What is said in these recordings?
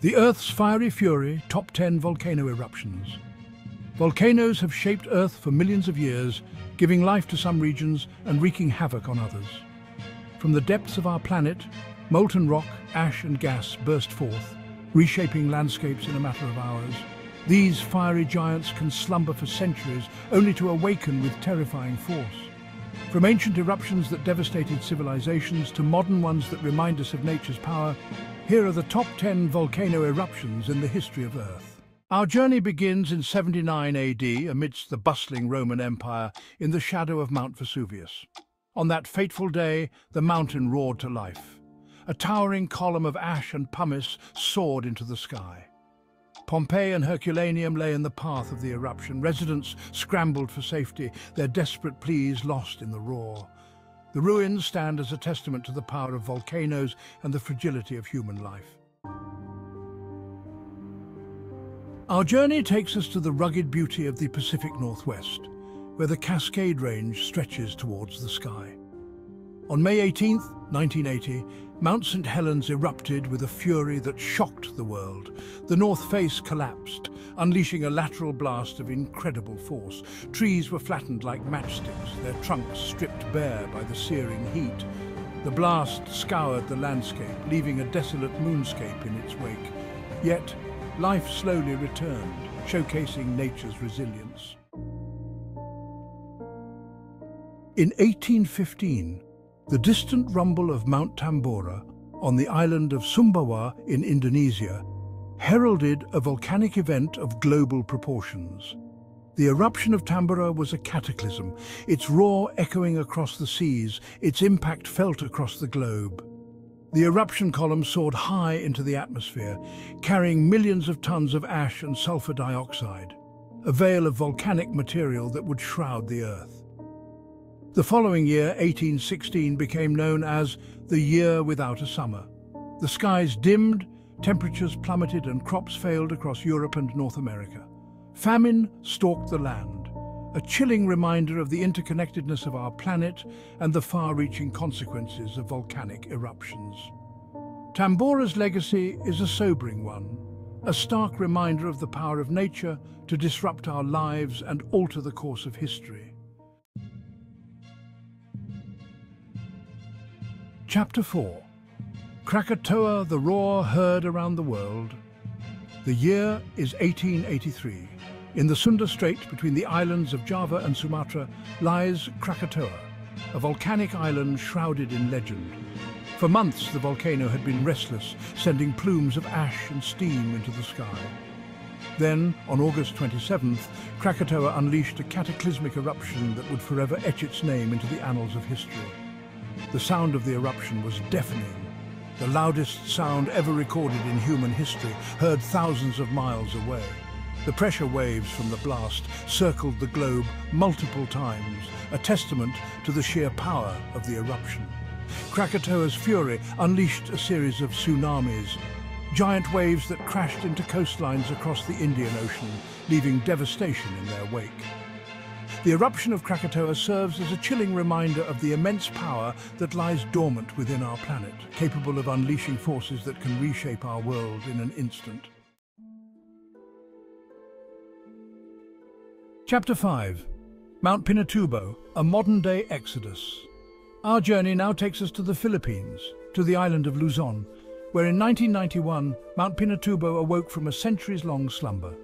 The Earth's fiery fury, top 10 volcano eruptions. Volcanoes have shaped Earth for millions of years, giving life to some regions and wreaking havoc on others. From the depths of our planet, molten rock, ash and gas burst forth, reshaping landscapes in a matter of hours. These fiery giants can slumber for centuries, only to awaken with terrifying force. From ancient eruptions that devastated civilizations to modern ones that remind us of nature's power, here are the top 10 volcano eruptions in the history of Earth. Our journey begins in 79 AD amidst the bustling Roman Empire in the shadow of Mount Vesuvius. On that fateful day, the mountain roared to life. A towering column of ash and pumice soared into the sky. Pompeii and Herculaneum lay in the path of the eruption. Residents scrambled for safety, their desperate pleas lost in the roar. The ruins stand as a testament to the power of volcanoes and the fragility of human life. Our journey takes us to the rugged beauty of the Pacific Northwest, where the Cascade Range stretches towards the sky. On May 18, 1980, Mount St. Helens erupted with a fury that shocked the world. The north face collapsed, unleashing a lateral blast of incredible force. Trees were flattened like matchsticks, their trunks stripped bare by the searing heat. The blast scoured the landscape, leaving a desolate moonscape in its wake. Yet, life slowly returned, showcasing nature's resilience. In 1815, the distant rumble of Mount Tambora on the island of Sumbawa in Indonesia heralded a volcanic event of global proportions. The eruption of Tambora was a cataclysm, its roar echoing across the seas, its impact felt across the globe. The eruption column soared high into the atmosphere, carrying millions of tons of ash and sulfur dioxide, a veil of volcanic material that would shroud the Earth. The following year, 1816, became known as the Year Without a Summer. The skies dimmed, temperatures plummeted and crops failed across Europe and North America. Famine stalked the land, a chilling reminder of the interconnectedness of our planet and the far-reaching consequences of volcanic eruptions. Tambora's legacy is a sobering one, a stark reminder of the power of nature to disrupt our lives and alter the course of history. Chapter 4 Krakatoa, the roar heard around the world. The year is 1883. In the Sunda Strait between the islands of Java and Sumatra lies Krakatoa, a volcanic island shrouded in legend. For months the volcano had been restless, sending plumes of ash and steam into the sky. Then, on August 27th, Krakatoa unleashed a cataclysmic eruption that would forever etch its name into the annals of history. The sound of the eruption was deafening, the loudest sound ever recorded in human history, heard thousands of miles away. The pressure waves from the blast circled the globe multiple times, a testament to the sheer power of the eruption. Krakatoa's fury unleashed a series of tsunamis, giant waves that crashed into coastlines across the Indian Ocean, leaving devastation in their wake. The eruption of Krakatoa serves as a chilling reminder of the immense power that lies dormant within our planet, capable of unleashing forces that can reshape our world in an instant. Chapter 5 Mount Pinatubo, a modern-day exodus. Our journey now takes us to the Philippines, to the island of Luzon, where in 1991 Mount Pinatubo awoke from a centuries-long slumber.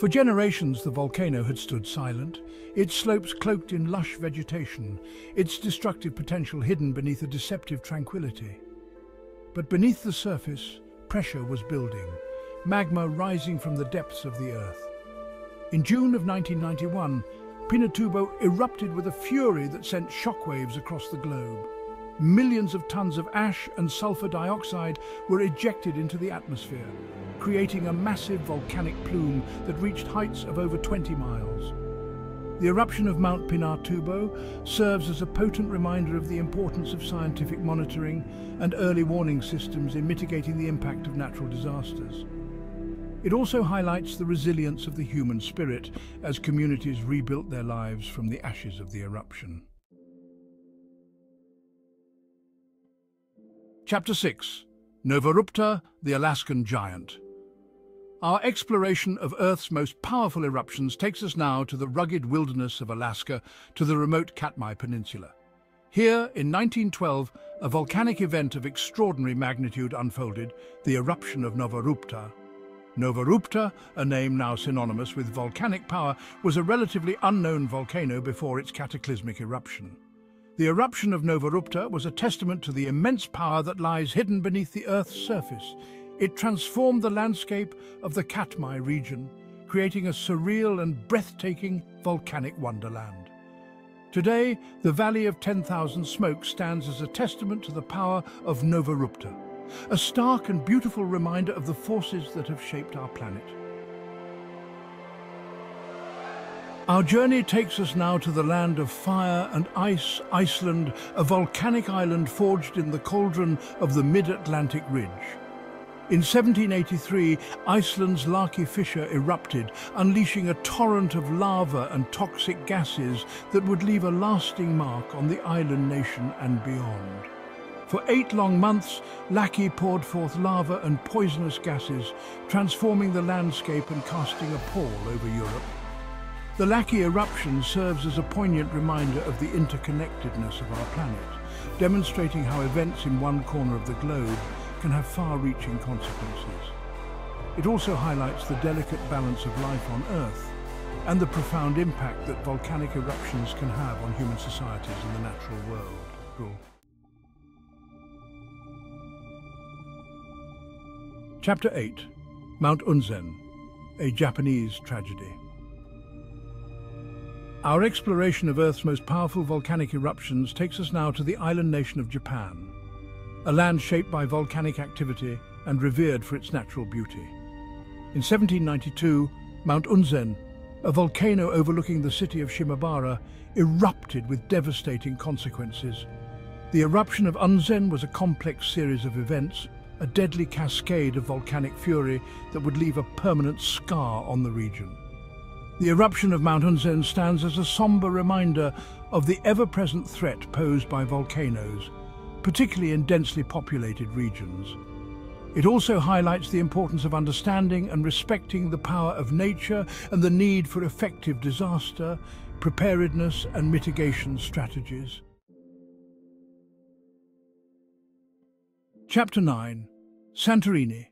For generations the volcano had stood silent, its slopes cloaked in lush vegetation, its destructive potential hidden beneath a deceptive tranquility. But beneath the surface, pressure was building, magma rising from the depths of the earth. In June of 1991, Pinatubo erupted with a fury that sent shockwaves across the globe. Millions of tons of ash and sulfur dioxide were ejected into the atmosphere, creating a massive volcanic plume that reached heights of over 20 miles. The eruption of Mount Pinatubo serves as a potent reminder of the importance of scientific monitoring and early warning systems in mitigating the impact of natural disasters. It also highlights the resilience of the human spirit as communities rebuilt their lives from the ashes of the eruption. Chapter 6 Novarupta, the Alaskan Giant Our exploration of Earth's most powerful eruptions takes us now to the rugged wilderness of Alaska, to the remote Katmai Peninsula. Here, in 1912, a volcanic event of extraordinary magnitude unfolded, the eruption of Novarupta. Novarupta, a name now synonymous with volcanic power, was a relatively unknown volcano before its cataclysmic eruption. The eruption of Novarupta was a testament to the immense power that lies hidden beneath the Earth's surface, it transformed the landscape of the Katmai region, creating a surreal and breathtaking volcanic wonderland. Today, the Valley of 10,000 Smoke stands as a testament to the power of Novarupta, a stark and beautiful reminder of the forces that have shaped our planet. Our journey takes us now to the land of fire and ice, Iceland, a volcanic island forged in the cauldron of the mid-Atlantic ridge. In 1783, Iceland's Laki Fissure erupted, unleashing a torrent of lava and toxic gases that would leave a lasting mark on the island nation and beyond. For eight long months, Laki poured forth lava and poisonous gases, transforming the landscape and casting a pall over Europe. The Laki eruption serves as a poignant reminder of the interconnectedness of our planet, demonstrating how events in one corner of the globe can have far-reaching consequences. It also highlights the delicate balance of life on Earth and the profound impact that volcanic eruptions can have on human societies and the natural world. Chapter 8 Mount Unzen, a Japanese tragedy. Our exploration of Earth's most powerful volcanic eruptions takes us now to the island nation of Japan, a land shaped by volcanic activity and revered for its natural beauty. In 1792, Mount Unzen, a volcano overlooking the city of Shimabara, erupted with devastating consequences. The eruption of Unzen was a complex series of events, a deadly cascade of volcanic fury that would leave a permanent scar on the region. The eruption of Mount Unzen stands as a somber reminder of the ever-present threat posed by volcanoes particularly in densely populated regions. It also highlights the importance of understanding and respecting the power of nature and the need for effective disaster, preparedness and mitigation strategies. Chapter 9 Santorini,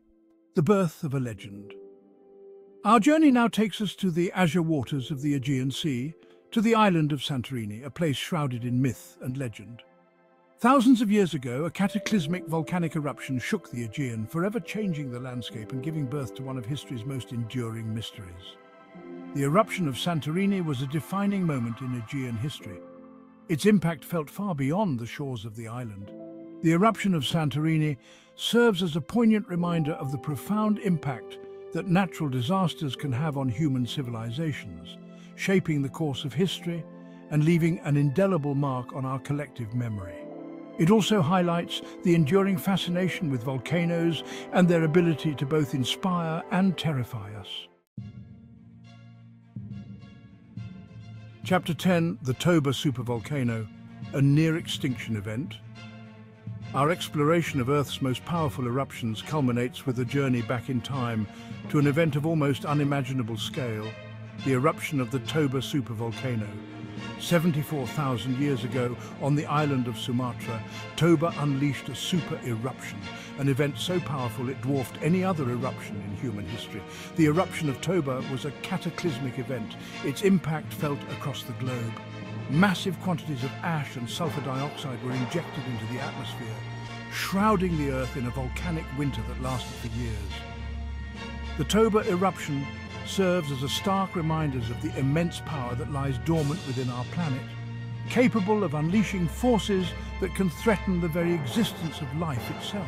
the birth of a legend. Our journey now takes us to the azure waters of the Aegean Sea, to the island of Santorini, a place shrouded in myth and legend. Thousands of years ago, a cataclysmic volcanic eruption shook the Aegean, forever changing the landscape and giving birth to one of history's most enduring mysteries. The eruption of Santorini was a defining moment in Aegean history. Its impact felt far beyond the shores of the island. The eruption of Santorini serves as a poignant reminder of the profound impact that natural disasters can have on human civilizations, shaping the course of history and leaving an indelible mark on our collective memory. It also highlights the enduring fascination with volcanoes and their ability to both inspire and terrify us. Chapter 10, the Toba supervolcano, a near-extinction event. Our exploration of Earth's most powerful eruptions culminates with a journey back in time to an event of almost unimaginable scale, the eruption of the Toba supervolcano. 74,000 years ago, on the island of Sumatra, Toba unleashed a super eruption, an event so powerful it dwarfed any other eruption in human history. The eruption of Toba was a cataclysmic event, its impact felt across the globe. Massive quantities of ash and sulfur dioxide were injected into the atmosphere, shrouding the Earth in a volcanic winter that lasted for years. The Toba eruption serves as a stark reminder of the immense power that lies dormant within our planet, capable of unleashing forces that can threaten the very existence of life itself.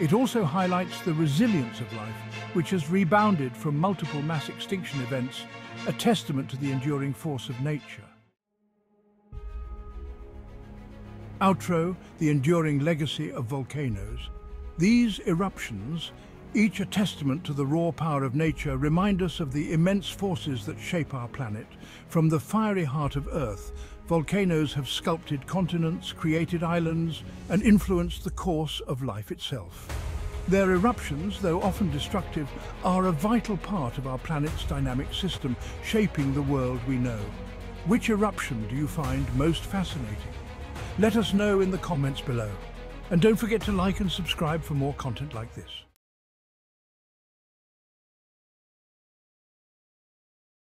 It also highlights the resilience of life, which has rebounded from multiple mass extinction events, a testament to the enduring force of nature. Outro, the enduring legacy of volcanoes. These eruptions each a testament to the raw power of nature, remind us of the immense forces that shape our planet. From the fiery heart of Earth, volcanoes have sculpted continents, created islands, and influenced the course of life itself. Their eruptions, though often destructive, are a vital part of our planet's dynamic system, shaping the world we know. Which eruption do you find most fascinating? Let us know in the comments below. And don't forget to like and subscribe for more content like this.